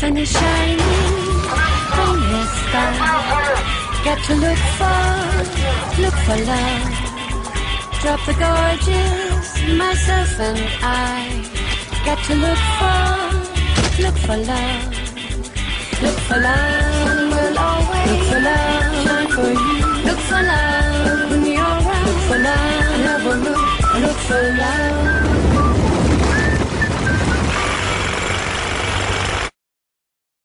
sun is shining from the sky. Got to look for, look for love. Drop the gorges, myself and I. Got to look for, look for love. Look for love, will always look for love. Look for you, look for love when you're around. Look for love, never look, look for love.